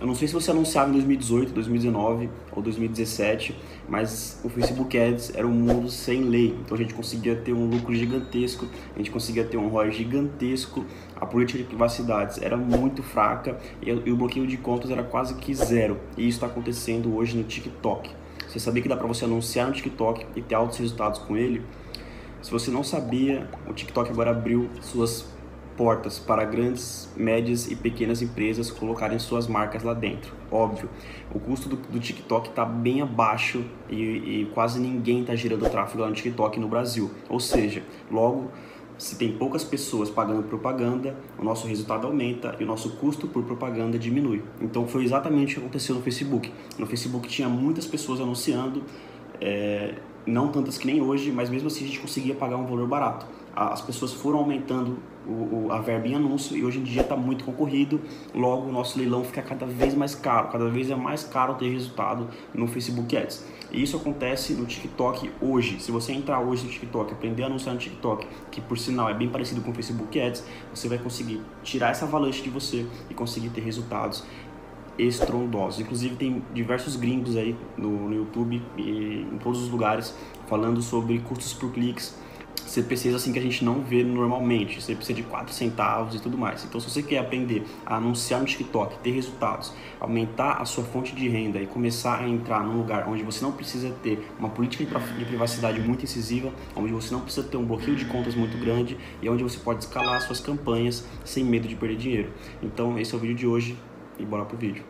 Eu não sei se você anunciava em 2018, 2019 ou 2017, mas o Facebook Ads era um mundo sem lei. Então a gente conseguia ter um lucro gigantesco, a gente conseguia ter um ROI gigantesco, a política de privacidades era muito fraca e o bloqueio de contas era quase que zero. E isso está acontecendo hoje no TikTok. Você sabia que dá para você anunciar no TikTok e ter altos resultados com ele? Se você não sabia, o TikTok agora abriu suas portas para grandes, médias e pequenas empresas colocarem suas marcas lá dentro. Óbvio, o custo do, do TikTok está bem abaixo e, e quase ninguém está girando tráfego lá no TikTok no Brasil. Ou seja, logo, se tem poucas pessoas pagando propaganda, o nosso resultado aumenta e o nosso custo por propaganda diminui. Então foi exatamente o que aconteceu no Facebook. No Facebook tinha muitas pessoas anunciando, é, não tantas que nem hoje, mas mesmo assim a gente conseguia pagar um valor barato as pessoas foram aumentando o, o, a verba em anúncio e hoje em dia está muito concorrido, logo o nosso leilão fica cada vez mais caro, cada vez é mais caro ter resultado no Facebook Ads. E isso acontece no TikTok hoje. Se você entrar hoje no TikTok, aprender a anunciar no TikTok, que por sinal é bem parecido com o Facebook Ads, você vai conseguir tirar essa avalanche de você e conseguir ter resultados estrondosos. Inclusive tem diversos gringos aí no, no YouTube e em todos os lugares falando sobre custos por cliques CPCs assim que a gente não vê normalmente, CPC de 4 centavos e tudo mais. Então, se você quer aprender a anunciar no TikTok, ter resultados, aumentar a sua fonte de renda e começar a entrar num lugar onde você não precisa ter uma política de privacidade muito incisiva, onde você não precisa ter um bloqueio de contas muito grande e onde você pode escalar suas campanhas sem medo de perder dinheiro. Então, esse é o vídeo de hoje e bora pro vídeo.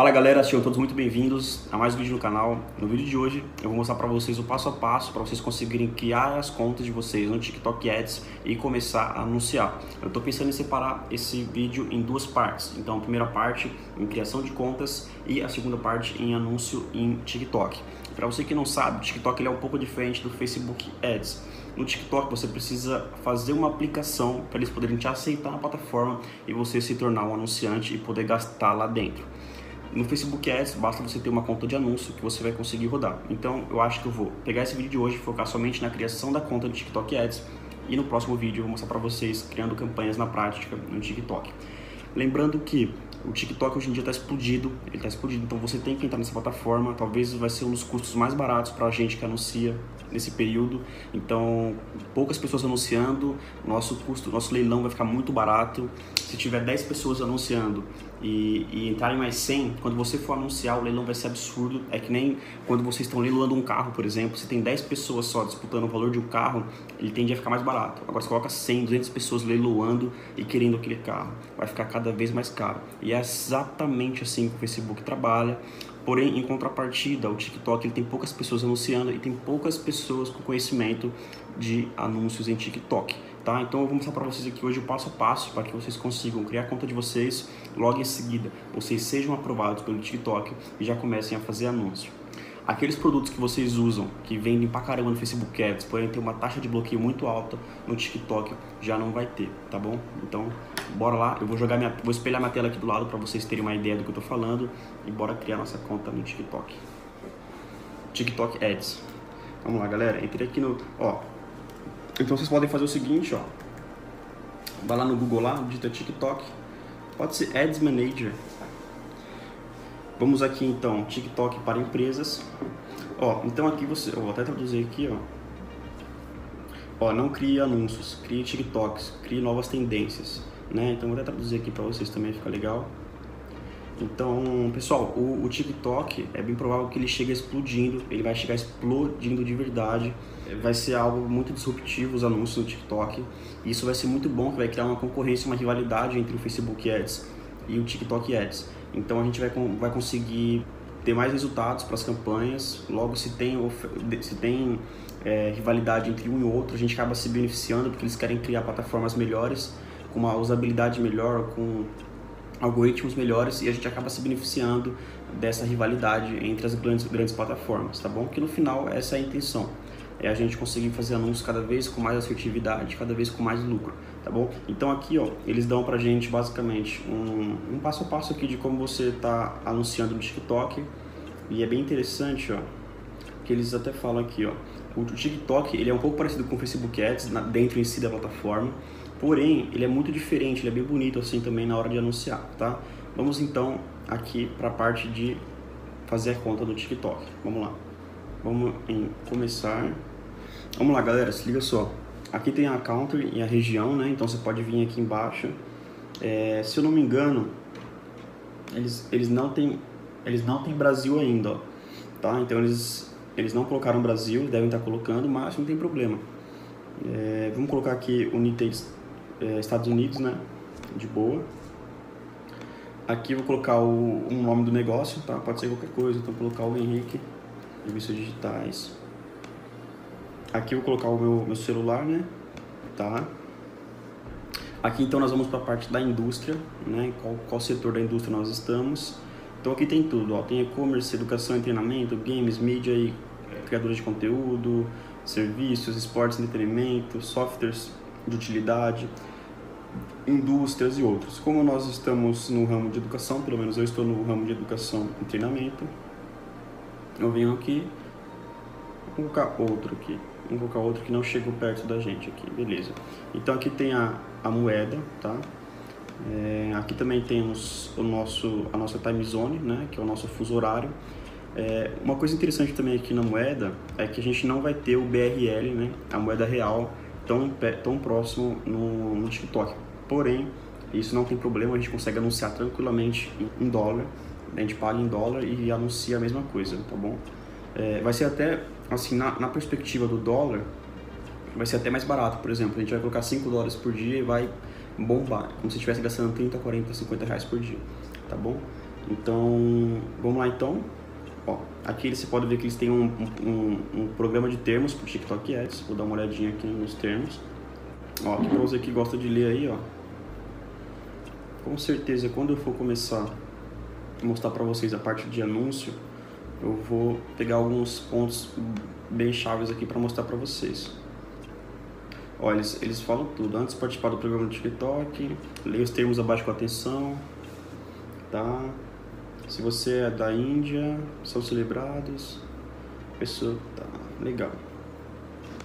Fala galera, sejam todos muito bem-vindos a mais um vídeo no canal. No vídeo de hoje eu vou mostrar para vocês o passo a passo para vocês conseguirem criar as contas de vocês no TikTok Ads e começar a anunciar. Eu estou pensando em separar esse vídeo em duas partes. Então a primeira parte em criação de contas e a segunda parte em anúncio em TikTok. Para você que não sabe, o TikTok ele é um pouco diferente do Facebook Ads. No TikTok você precisa fazer uma aplicação para eles poderem te aceitar na plataforma e você se tornar um anunciante e poder gastar lá dentro. No Facebook Ads, basta você ter uma conta de anúncio que você vai conseguir rodar. Então, eu acho que eu vou pegar esse vídeo de hoje e focar somente na criação da conta do TikTok Ads e no próximo vídeo eu vou mostrar para vocês criando campanhas na prática no TikTok. Lembrando que o TikTok hoje em dia está explodido, ele está explodido, então você tem que entrar nessa plataforma, talvez vai ser um dos custos mais baratos para a gente que anuncia nesse período, então poucas pessoas anunciando, nosso custo, nosso leilão vai ficar muito barato, se tiver 10 pessoas anunciando e, e entrarem mais 100, quando você for anunciar o leilão vai ser absurdo, é que nem quando vocês estão leiloando um carro, por exemplo, se tem 10 pessoas só disputando o valor de um carro, ele tende a ficar mais barato, agora você coloca 100, 200 pessoas leiloando e querendo aquele carro, vai ficar cada vez mais caro, e é exatamente assim que o Facebook trabalha. Porém, em contrapartida, o TikTok ele tem poucas pessoas anunciando e tem poucas pessoas com conhecimento de anúncios em TikTok. Tá? Então eu vou mostrar para vocês aqui hoje o passo a passo para que vocês consigam criar a conta de vocês logo em seguida, vocês sejam aprovados pelo TikTok e já comecem a fazer anúncio. Aqueles produtos que vocês usam, que vendem pra caramba no Facebook Ads, porém tem uma taxa de bloqueio muito alta no TikTok, já não vai ter, tá bom? Então, bora lá, eu vou jogar minha, vou espelhar minha tela aqui do lado para vocês terem uma ideia do que eu tô falando e bora criar nossa conta no TikTok. TikTok Ads. Vamos lá, galera, entrei aqui no, ó. Então vocês podem fazer o seguinte, ó. Vai lá no Google lá, digita TikTok. Pode ser Ads Manager. Vamos aqui então, TikTok para empresas. Ó, então aqui você, eu vou até traduzir aqui, ó. Ó, não crie anúncios, crie TikToks, crie novas tendências, né? Então vou até traduzir aqui para vocês também, fica legal. Então, pessoal, o, o, TikTok é bem provável que ele chegue explodindo, ele vai chegar explodindo de verdade. Vai ser algo muito disruptivo os anúncios no TikTok. E isso vai ser muito bom, que vai criar uma concorrência, uma rivalidade entre o Facebook Ads e o TikTok Ads. Então a gente vai, vai conseguir ter mais resultados para as campanhas. Logo, se tem, se tem é, rivalidade entre um e outro, a gente acaba se beneficiando porque eles querem criar plataformas melhores, com uma usabilidade melhor, com algoritmos melhores e a gente acaba se beneficiando dessa rivalidade entre as grandes, grandes plataformas, tá bom? Que no final essa é a intenção é a gente conseguir fazer anúncios cada vez com mais assertividade, cada vez com mais lucro, tá bom? Então aqui, ó, eles dão pra gente basicamente um, um passo a passo aqui de como você tá anunciando no TikTok, E é bem interessante, ó, que eles até falam aqui, ó, o TikTok ele é um pouco parecido com o Facebook Ads na, dentro em si da plataforma, porém ele é muito diferente, ele é bem bonito assim também na hora de anunciar, tá? Vamos então aqui para a parte de fazer a conta do TikTok. Vamos lá. Vamos em começar. Vamos lá, galera, se liga só. Aqui tem a country e a região, né? Então você pode vir aqui embaixo. É, se eu não me engano, eles, eles não têm eles não têm Brasil ainda, ó, tá? Então eles eles não colocaram Brasil, devem estar colocando, mas não tem problema. É, vamos colocar aqui United é, Estados Unidos, né? De boa. Aqui vou colocar o, nome do negócio, tá? Pode ser qualquer coisa, então vou colocar o Henrique, Serviços Digitais. Aqui vou colocar o meu, meu celular, né? Tá? Aqui então nós vamos para a parte da indústria, né? Qual, qual setor da indústria nós estamos. Então aqui tem tudo, ó. Tem e-commerce, educação e treinamento, games, mídia e criadores de conteúdo, serviços, esportes entretenimento, softwares de utilidade, indústrias e outros. Como nós estamos no ramo de educação, pelo menos eu estou no ramo de educação e treinamento, eu venho aqui, vou colocar outro aqui, vou colocar outro que não chegou perto da gente aqui, beleza. Então aqui tem a, a moeda, tá? É, aqui também temos o nosso, a nossa time zone, né, que é o nosso fuso horário. É, uma coisa interessante também aqui na moeda é que a gente não vai ter o BRL, né, a moeda real, tão, tão próximo no, no TikTok. Porém, isso não tem problema, a gente consegue anunciar tranquilamente em, dólar, a gente paga em dólar e anuncia a mesma coisa, tá bom? É, vai ser até, assim, na, na perspectiva do dólar, vai ser até mais barato, por exemplo, a gente vai colocar 5 dólares por dia e vai bombar, como se estivesse gastando 30, 40, 50 reais por dia, tá bom? Então, vamos lá então. Ó, aqui você pode ver que eles têm um, um, um programa de termos para TikTok Ads. Vou dar uma olhadinha aqui nos termos. Ó, aqui para você que gosta de ler aí, ó. Com certeza, quando eu for começar a mostrar para vocês a parte de anúncio, eu vou pegar alguns pontos bem chaves aqui para mostrar para vocês. Olha, eles, eles falam tudo. Antes de participar do programa do TikTok, leia os termos abaixo com atenção, tá? Se você é da Índia, são celebrados. Pessoa, tá, legal.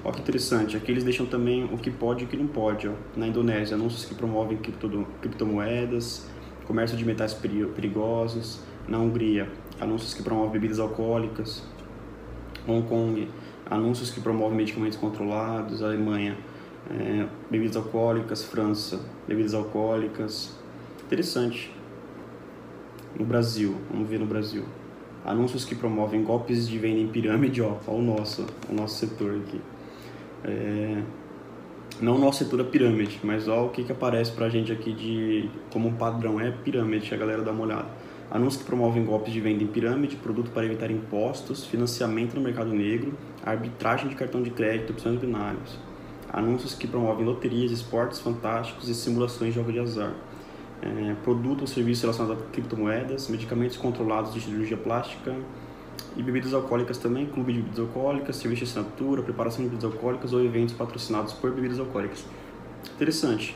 Olha que interessante, aqui eles deixam também o que pode e o que não pode. Ó. Na Indonésia, anúncios que promovem cripto, criptomoedas, comércio de metais perigosos. Na Hungria, anúncios que promovem bebidas alcoólicas. Hong Kong, anúncios que promovem medicamentos controlados. Alemanha, é, bebidas alcoólicas. França, bebidas alcoólicas. Interessante no Brasil, vamos ver no Brasil. Anúncios que promovem golpes de venda em pirâmide, ó, ó o nosso, o nosso setor aqui. É, não o nosso setor da pirâmide, mas ó o que, que aparece pra gente aqui de como padrão, é pirâmide, a galera dá uma olhada. Anúncios que promovem golpes de venda em pirâmide, produto para evitar impostos, financiamento no mercado negro, arbitragem de cartão de crédito, opções binárias. Anúncios que promovem loterias, esportes fantásticos e simulações de jogos de azar é, produto ou serviço relacionado a criptomoedas, medicamentos controlados de cirurgia plástica e bebidas alcoólicas também, clube de bebidas alcoólicas, serviço de assinatura, preparação de bebidas alcoólicas ou eventos patrocinados por bebidas alcoólicas. Interessante.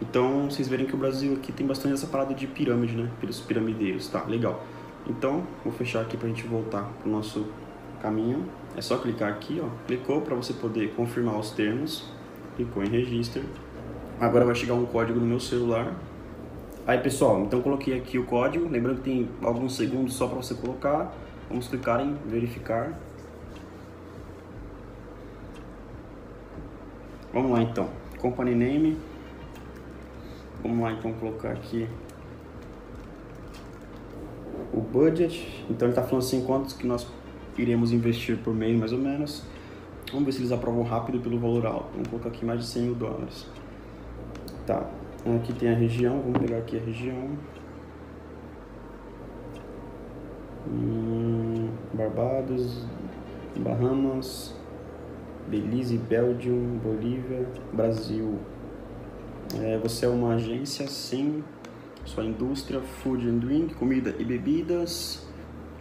Então, vocês verem que o Brasil aqui tem bastante essa parada de pirâmide, né? Pelos piramideiros, tá? Legal. Então, vou fechar aqui para a gente voltar para o nosso caminho. É só clicar aqui, ó. Clicou para você poder confirmar os termos. Clicou em Register. Agora vai chegar um código no meu celular Aí pessoal, então coloquei aqui o código, lembrando que tem alguns segundos só para você colocar. Vamos clicar em verificar. Vamos lá então, company name. Vamos lá então colocar aqui o budget. Então ele está falando assim quantos que nós iremos investir por mês mais ou menos. Vamos ver se eles aprovam rápido pelo valor alto. Vamos colocar aqui mais de 100 mil dólares. Tá, Aqui tem a região, vamos pegar aqui a região. Barbados, Bahamas, Belize, Bélgica, Bolívia, Brasil. É, você é uma agência sim, sua indústria, food and drink, comida e bebidas,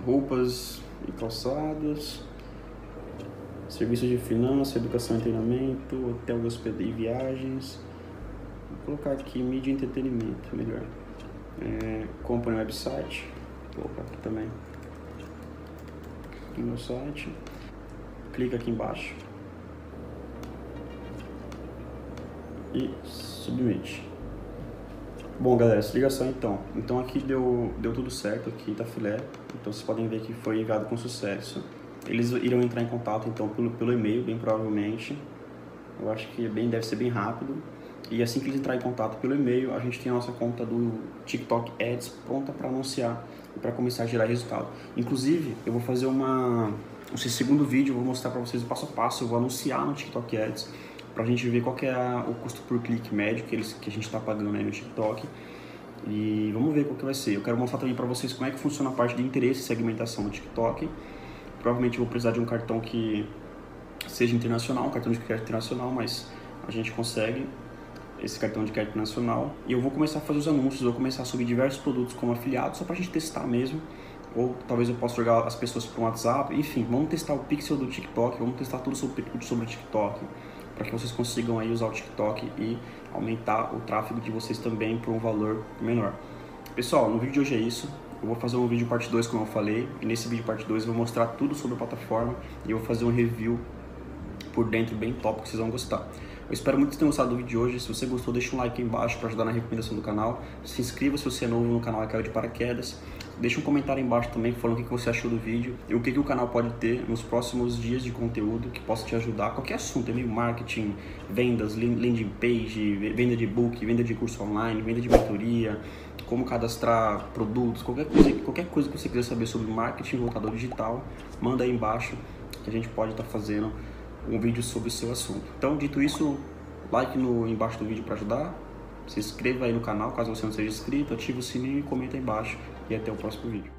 roupas e calçados, serviços de finanças, educação e treinamento, hotel, hospedaria e viagens Vou colocar aqui mídia e entretenimento, melhor. É, compra website, vou colocar aqui também. no meu site, clica aqui embaixo e submete. Bom galera, se liga só então. Então aqui deu, deu tudo certo, aqui tá filé. Então vocês podem ver que foi enviado com sucesso. Eles irão entrar em contato então pelo, pelo e-mail, bem provavelmente. Eu acho que bem, deve ser bem rápido. E assim que eles entrarem em contato pelo e-mail, a gente tem a nossa conta do TikTok Ads pronta para anunciar e para começar a gerar resultado. Inclusive, eu vou fazer uma. Esse segundo vídeo eu vou mostrar para vocês o passo a passo. Eu vou anunciar no TikTok Ads para a gente ver qual é a, o custo por clique médio que, eles, que a gente está pagando aí no TikTok. E vamos ver qual que vai ser. Eu quero mostrar também para vocês como é que funciona a parte de interesse e segmentação no TikTok. Provavelmente vou precisar de um cartão que seja internacional, um cartão de crédito internacional, mas a gente consegue esse cartão de crédito nacional. E eu vou começar a fazer os anúncios, vou começar a subir diversos produtos como afiliado, só para a gente testar mesmo. Ou talvez eu possa jogar as pessoas para um WhatsApp. Enfim, vamos testar o pixel do TikTok, vamos testar tudo sobre, sobre o TikTok para que vocês consigam aí usar o TikTok e aumentar o tráfego de vocês também por um valor menor. Pessoal, no vídeo de hoje é isso. Eu vou fazer um vídeo parte 2, como eu falei, e nesse vídeo parte 2 eu vou mostrar tudo sobre a plataforma e eu vou fazer um review por dentro bem top que vocês vão gostar. Eu espero muito que tenham gostado do vídeo de hoje. Se você gostou, deixa um like aí embaixo para ajudar na recomendação do canal. Se inscreva se você é novo no canal e caiu de paraquedas. Deixa um comentário embaixo também falando o que você achou do vídeo e o que, o canal pode ter nos próximos dias de conteúdo que possa te ajudar. Qualquer assunto, e marketing, vendas, landing page, venda de book, venda de curso online, venda de mentoria, como cadastrar produtos, qualquer coisa, qualquer coisa que você quiser saber sobre marketing voltado ao digital, manda aí embaixo que a gente pode estar tá fazendo um vídeo sobre o seu assunto. Então, dito isso, like no, embaixo do vídeo para ajudar, se inscreva aí no canal caso você não seja inscrito, ative o sininho e comenta aí embaixo. E até o próximo vídeo.